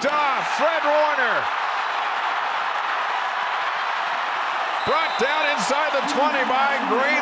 Picked off. Fred Warner. Brought down inside the 20 by Green.